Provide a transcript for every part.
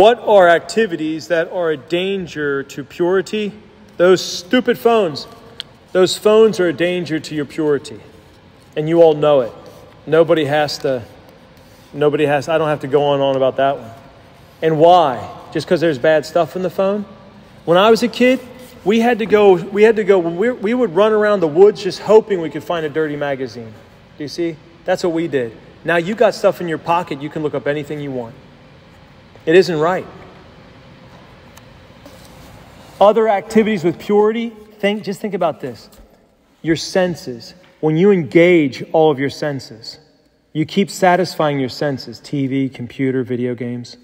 What are activities that are a danger to purity? Those stupid phones. Those phones are a danger to your purity. And you all know it. Nobody has to, nobody has, I don't have to go on and on about that one. And why? Just because there's bad stuff in the phone? When I was a kid, we had to go, we had to go, we, we would run around the woods just hoping we could find a dirty magazine. Do you see? That's what we did. Now you got stuff in your pocket, you can look up anything you want. It isn't right. Other activities with purity, think, just think about this. Your senses. When you engage all of your senses, you keep satisfying your senses TV, computer, video games.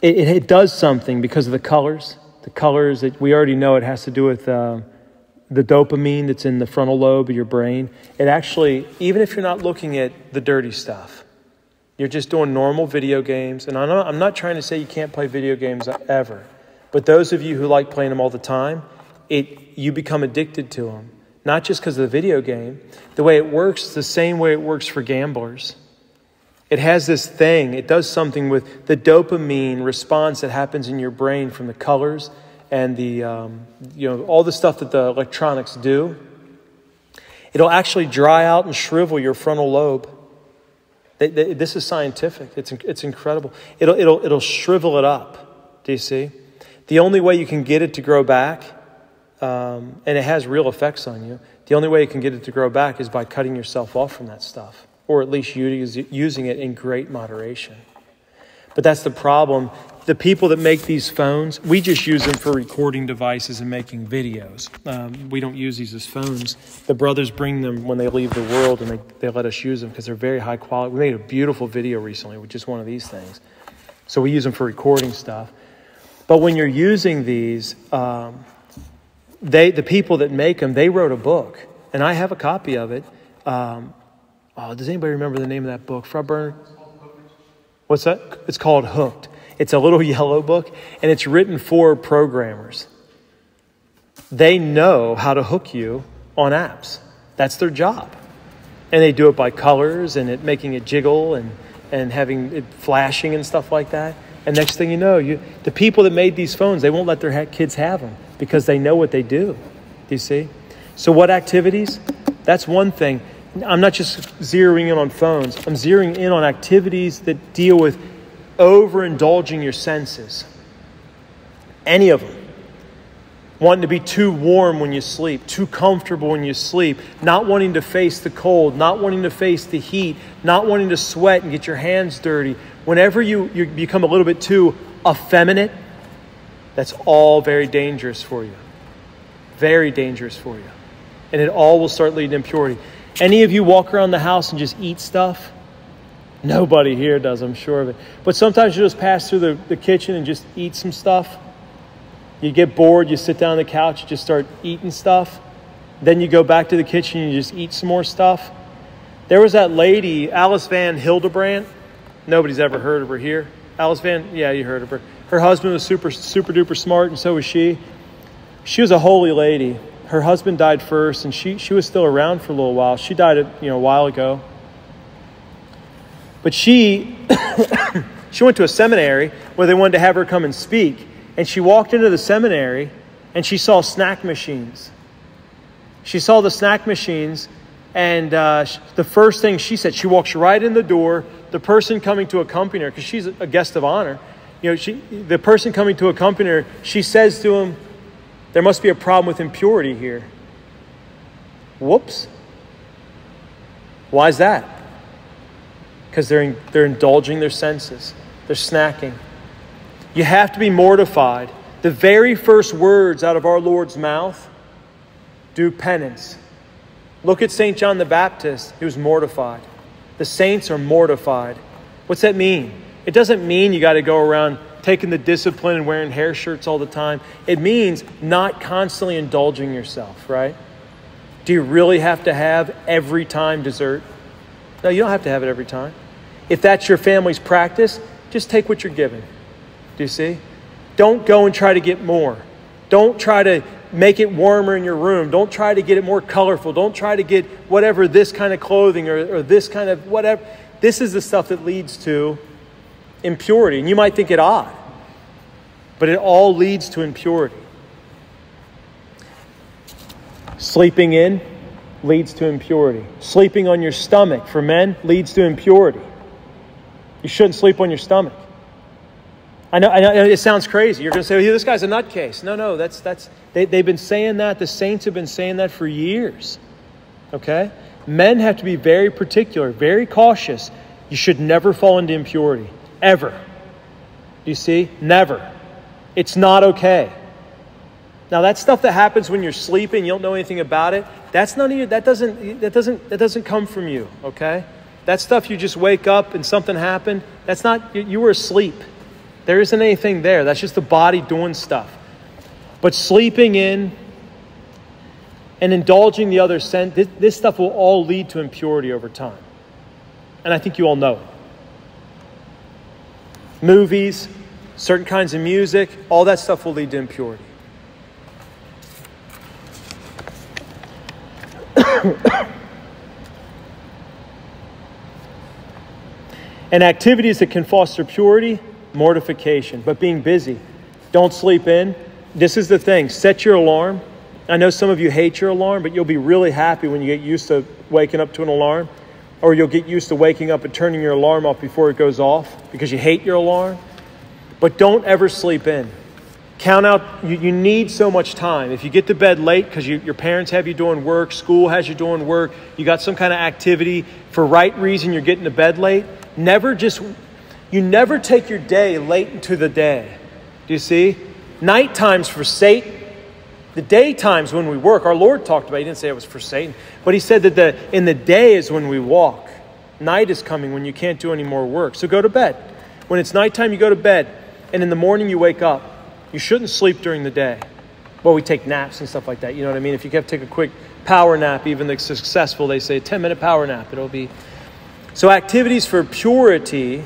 It, it, it does something because of the colors. The colors that we already know it has to do with uh, the dopamine that's in the frontal lobe of your brain. It actually, even if you're not looking at the dirty stuff, you're just doing normal video games. And I'm not, I'm not trying to say you can't play video games ever. But those of you who like playing them all the time, it, you become addicted to them. Not just because of the video game. The way it works, is the same way it works for gamblers. It has this thing, it does something with the dopamine response that happens in your brain from the colors and the, um, you know, all the stuff that the electronics do. It'll actually dry out and shrivel your frontal lobe. They, they, this is scientific. It's, it's incredible. It'll, it'll, it'll shrivel it up. Do you see? The only way you can get it to grow back, um, and it has real effects on you, the only way you can get it to grow back is by cutting yourself off from that stuff, or at least using it in great moderation. But that's the problem. The people that make these phones, we just use them for recording devices and making videos. Um, we don't use these as phones. The brothers bring them when they leave the world and they, they let us use them because they're very high quality. We made a beautiful video recently with just one of these things. So we use them for recording stuff. But when you're using these, um, they, the people that make them, they wrote a book, and I have a copy of it. Um, oh, does anybody remember the name of that book? Fred Burner? What's that? It's called Hooked. It's a little yellow book, and it's written for programmers. They know how to hook you on apps. That's their job. And they do it by colors and it making it jiggle and, and having it flashing and stuff like that. And next thing you know, you, the people that made these phones, they won't let their kids have them because they know what they do. Do you see? So, what activities? That's one thing. I'm not just zeroing in on phones, I'm zeroing in on activities that deal with overindulging your senses. Any of them. Wanting to be too warm when you sleep, too comfortable when you sleep, not wanting to face the cold, not wanting to face the heat, not wanting to sweat and get your hands dirty, whenever you, you become a little bit too effeminate, that's all very dangerous for you. Very dangerous for you. And it all will start leading to impurity. Any of you walk around the house and just eat stuff? Nobody here does, I'm sure of it. But sometimes you just pass through the, the kitchen and just eat some stuff. You get bored, you sit down on the couch, you just start eating stuff. Then you go back to the kitchen and you just eat some more stuff. There was that lady, Alice von Hildebrand. Nobody's ever heard of her here. Alice von, yeah, you heard of her. Her husband was super, super duper smart, and so was she. She was a holy lady. Her husband died first, and she, she was still around for a little while. She died, a, you know, a while ago. But she, she went to a seminary where they wanted to have her come and speak. And she walked into the seminary, and she saw snack machines. She saw the snack machines, and uh, the first thing she said, she walks right in the door. The person coming to accompany her, because she's a guest of honor, you know, she, the person coming to accompany her, she says to him, There must be a problem with impurity here. Whoops. Why is that? Because they're, they're indulging their senses, they're snacking. You have to be mortified. The very first words out of our Lord's mouth do penance. Look at St. John the Baptist, he was mortified. The saints are mortified. What's that mean? It doesn't mean you got to go around taking the discipline and wearing hair shirts all the time. It means not constantly indulging yourself, right? Do you really have to have every time dessert? No, you don't have to have it every time. If that's your family's practice, just take what you're given. Do you see? Don't go and try to get more. Don't try to make it warmer in your room. Don't try to get it more colorful. Don't try to get whatever this kind of clothing or, or this kind of whatever. This is the stuff that leads to impurity. And you might think it odd, but it all leads to impurity. Sleeping in leads to impurity. Sleeping on your stomach for men leads to impurity. You shouldn't sleep on your stomach. I know, I know it sounds crazy. You're going to say, this guy's a nutcase. No, no, that's, that's, they, they've been saying that. The saints have been saying that for years. Okay? Men have to be very particular, very cautious. You should never fall into impurity, ever. You see? Never. It's not okay. Now that stuff that happens when you're sleeping, you don't know anything about it. That's none of you. That doesn't. That doesn't. That doesn't come from you. Okay. That stuff you just wake up and something happened. That's not. You, were asleep. There isn't anything there. That's just the body doing stuff. But sleeping in and indulging the other sense, this, this stuff will all lead to impurity over time. And I think you all know it. Movies, certain kinds of music, all that stuff will lead to impurity. and activities that can foster purity, mortification, but being busy. Don't sleep in. This is the thing set your alarm. I know some of you hate your alarm, but you'll be really happy when you get used to waking up to an alarm, or you'll get used to waking up and turning your alarm off before it goes off because you hate your alarm. But don't ever sleep in. Count out, you, you need so much time. If you get to bed late because you, your parents have you doing work, school has you doing work, you got some kind of activity, for right reason you're getting to bed late, never just, you never take your day late into the day. Do you see? Night times for Satan. The day times when we work, our Lord talked about, it. he didn't say it was for Satan, but he said that the, in the day is when we walk. Night is coming when you can't do any more work. So go to bed. When it's nighttime, you go to bed, and in the morning you wake up. You shouldn't sleep during the day. Well, we take naps and stuff like that. You know what I mean? If you have to take a quick power nap, even the successful, they say 10 minute power nap. It'll be. So, activities for purity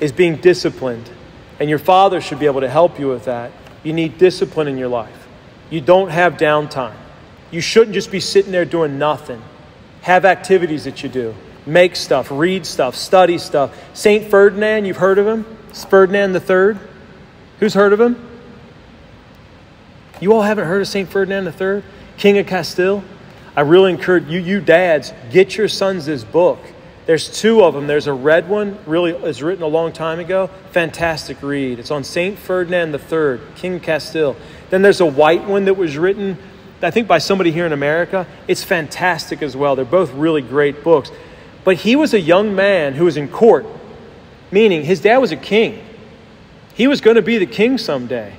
is being disciplined. And your father should be able to help you with that. You need discipline in your life. You don't have downtime. You shouldn't just be sitting there doing nothing. Have activities that you do. Make stuff, read stuff, study stuff. St. Ferdinand, you've heard of him? Ferdinand III. Who's heard of him? You all haven't heard of St. Ferdinand III, King of Castile? I really encourage you, you dads, get your sons this book. There's two of them. There's a red one, really is written a long time ago. Fantastic read. It's on St. Ferdinand III, King Castile. Then there's a white one that was written, I think, by somebody here in America. It's fantastic as well. They're both really great books. But he was a young man who was in court, meaning his dad was a king. He was going to be the king someday.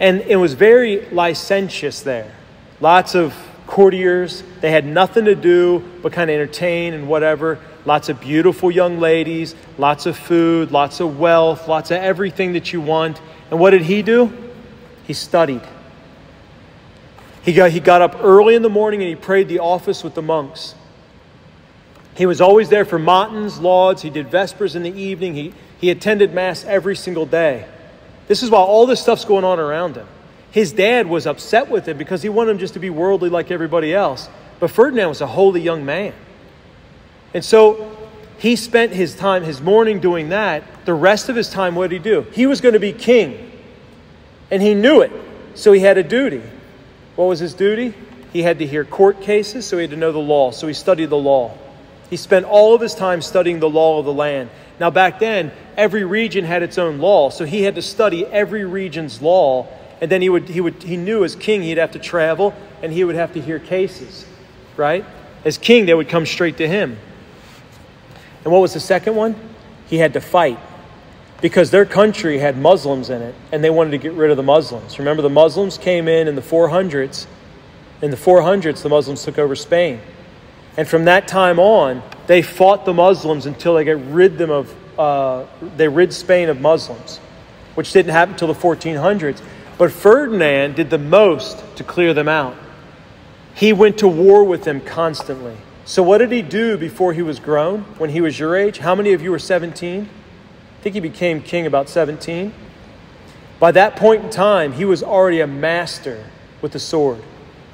And it was very licentious there. Lots of courtiers. They had nothing to do but kind of entertain and whatever. Lots of beautiful young ladies, lots of food, lots of wealth, lots of everything that you want. And what did he do? He studied. He got, he got up early in the morning and he prayed the office with the monks. He was always there for matins, lauds. He did vespers in the evening. He, he attended Mass every single day. This is while all this stuff's going on around him. His dad was upset with him because he wanted him just to be worldly like everybody else. But Ferdinand was a holy young man. And so he spent his time, his morning doing that. The rest of his time, what did he do? He was going to be king. And he knew it. So he had a duty. What was his duty? He had to hear court cases, so he had to know the law. So he studied the law. He spent all of his time studying the law of the land. Now, back then, every region had its own law, so he had to study every region's law, and then he would he would he knew as king he'd have to travel and he would have to hear cases, right? As king, they would come straight to him. And what was the second one? He had to fight because their country had Muslims in it, and they wanted to get rid of the Muslims. Remember, the Muslims came in in the 400s. In the 400s, the Muslims took over Spain. And from that time on, they fought the Muslims until they got rid them of, uh, they rid Spain of Muslims, which didn't happen until the 1400s. But Ferdinand did the most to clear them out. He went to war with them constantly. So, what did he do before he was grown, when he was your age? How many of you were 17? I think he became king about 17. By that point in time, he was already a master with the sword.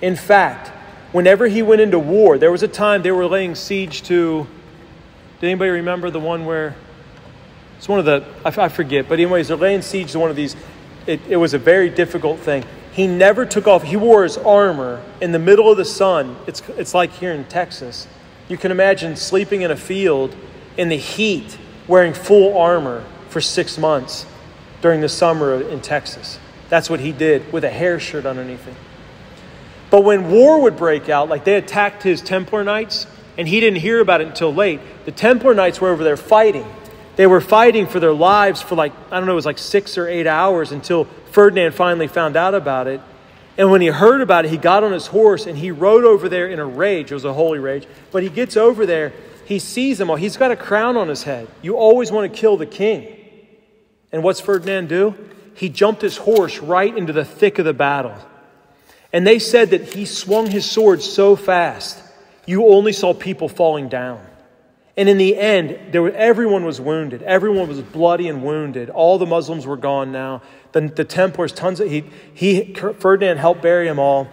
In fact, whenever he went into war, there was a time they were laying siege to. Did anybody remember the one where It's one of the, I, I forget, but anyways, they're laying siege to one of these. It, it was a very difficult thing. He never took off, he wore his armor in the middle of the sun. It's, it's like here in Texas. You can imagine sleeping in a field in the heat, wearing full armor for six months during the summer in Texas. That's what he did with a hair shirt underneath it. But when war would break out, like they attacked his Templar Knights, and he didn't hear about it until late, the Templar Knights were over there fighting. They were fighting for their lives for like, I don't know, it was like six or eight hours until Ferdinand finally found out about it. And when he heard about it, he got on his horse and he rode over there in a rage. It was a holy rage. But he gets over there, he sees them all. He's got a crown on his head. You always want to kill the king. And what's Ferdinand do? He jumped his horse right into the thick of the battle. And they said that he swung his sword so fast, you only saw people falling down. And in the end, there were, everyone was wounded. Everyone was bloody and wounded. All the Muslims were gone now. The, the Templars, tons of, he, he, Ferdinand helped bury them all.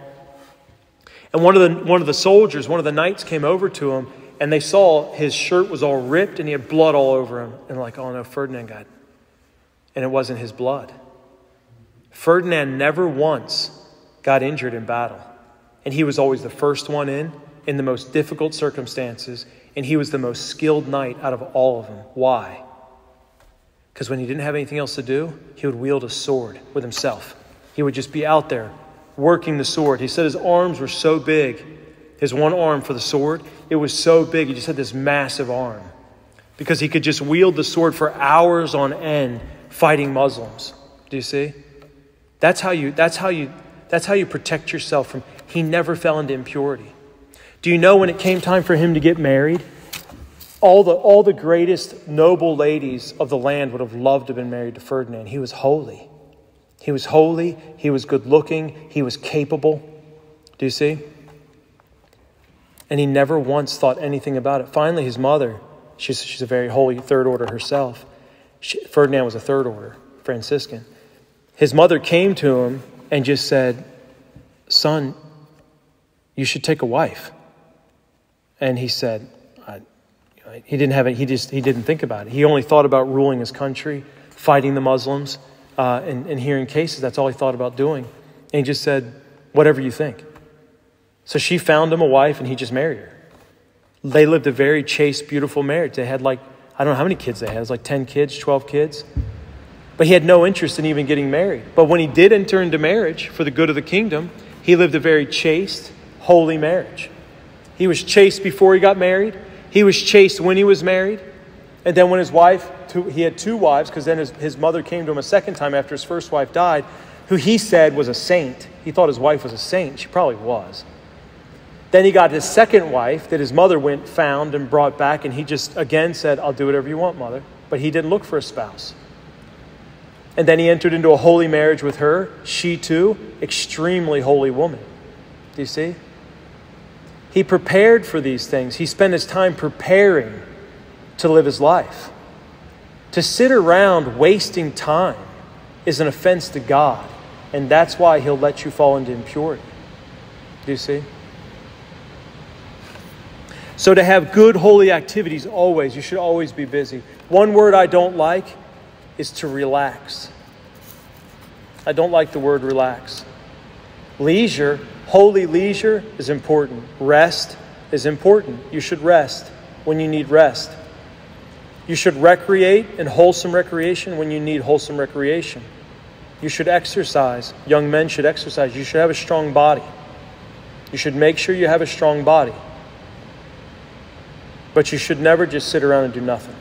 And one of, the, one of the soldiers, one of the knights came over to him and they saw his shirt was all ripped and he had blood all over him. And like, oh no, Ferdinand got, and it wasn't his blood. Ferdinand never once got injured in battle. And he was always the first one in, in the most difficult circumstances and he was the most skilled knight out of all of them. Why? Because when he didn't have anything else to do, he would wield a sword with himself. He would just be out there working the sword. He said his arms were so big, his one arm for the sword, it was so big, he just had this massive arm. Because he could just wield the sword for hours on end fighting Muslims. Do you see? That's how you that's how you that's how you protect yourself from he never fell into impurity. Do you know when it came time for him to get married? All the, all the greatest noble ladies of the land would have loved to have been married to Ferdinand. He was holy. He was holy. He was good looking. He was capable. Do you see? And he never once thought anything about it. Finally, his mother, she's, she's a very holy third order herself. She, Ferdinand was a third order Franciscan. His mother came to him and just said, Son, you should take a wife. And he said, he didn't have it, he just, he didn't think about it. He only thought about ruling his country, fighting the Muslims, uh, and, and hearing cases. That's all he thought about doing. And he just said, whatever you think. So she found him a wife and he just married her. They lived a very chaste, beautiful marriage. They had like, I don't know how many kids they had. It was like 10 kids, 12 kids. But he had no interest in even getting married. But when he did enter into marriage for the good of the kingdom, he lived a very chaste, holy marriage. He was chaste before he got married. He was chaste when he was married. And then when his wife, he had two wives, because then his, his mother came to him a second time after his first wife died, who he said was a saint. He thought his wife was a saint. She probably was. Then he got his second wife that his mother went, found, and brought back, and he just again said, I'll do whatever you want, mother. But he didn't look for a spouse. And then he entered into a holy marriage with her. She too, extremely holy woman. Do you see? He prepared for these things. He spent his time preparing to live his life. To sit around wasting time is an offense to God, and that's why he'll let you fall into impurity. Do you see? So, to have good, holy activities always, you should always be busy. One word I don't like is to relax. I don't like the word relax. Leisure Holy leisure is important. Rest is important. You should rest when you need rest. You should recreate in wholesome recreation when you need wholesome recreation. You should exercise. Young men should exercise. You should have a strong body. You should make sure you have a strong body. But you should never just sit around and do nothing.